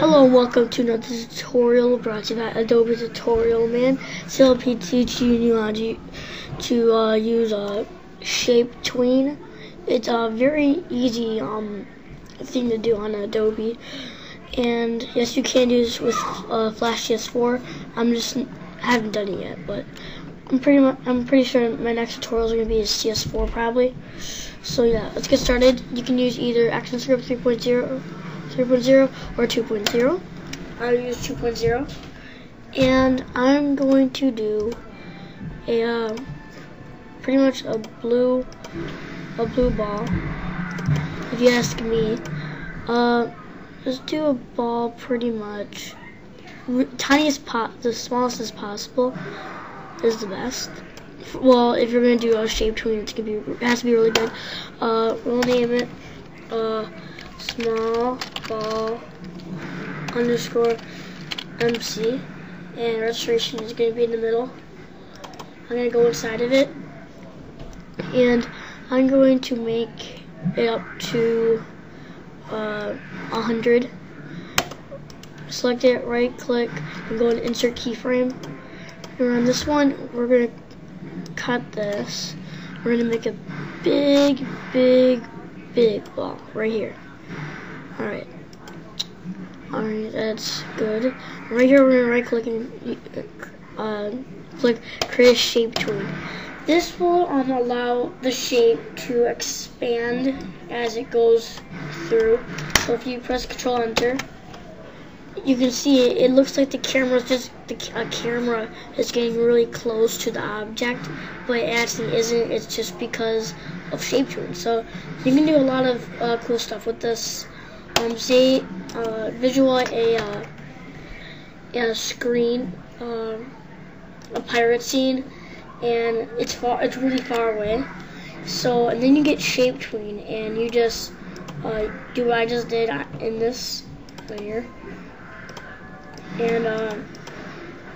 Hello and welcome to another tutorial brought to you by Adobe Tutorial Man. Today I'll be teaching you how to, to uh, use a shape tween. It's a very easy um, thing to do on Adobe. And yes, you can do this with uh, Flash CS4. I'm just haven't done it yet, but I'm pretty much, I'm pretty sure my next tutorial is going to be CS4 probably. So yeah, let's get started. You can use either ActionScript 3.0 3.0 or 2.0. I'll use 2.0. And I'm going to do a uh, pretty much a blue a blue ball. If you ask me, uh, just do a ball pretty much tiniest pot, the smallest as possible is the best. Well, if you're gonna do a shape tween, it's gonna be it has to be really big. Uh, we'll name it uh, small ball underscore MC, and registration is gonna be in the middle. I'm gonna go inside of it, and I'm going to make it up to uh, 100. Select it, right click, and go to insert keyframe. And on this one, we're gonna cut this. We're gonna make a big, big, big ball right here. Alright. Alright, that's good. Right here, we're gonna right click and uh, click create a shape tool. This will um, allow the shape to expand as it goes through. So if you press Control Enter, you can see it, it looks like the camera is just the camera is getting really close to the object, but it actually isn't. It's just because of shape tween. So you can do a lot of uh, cool stuff with this. Um, say uh, visual a uh, a screen, uh, a pirate scene, and it's far. It's really far away. So and then you get shape tween, and you just uh, do what I just did in this right and um,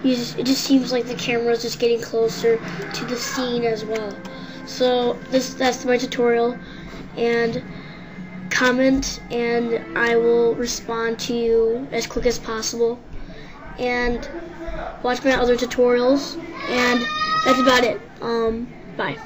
just, it just seems like the camera is just getting closer to the scene as well. So this that's my tutorial, and comment, and I will respond to you as quick as possible. And watch my other tutorials, and that's about it. Um, bye.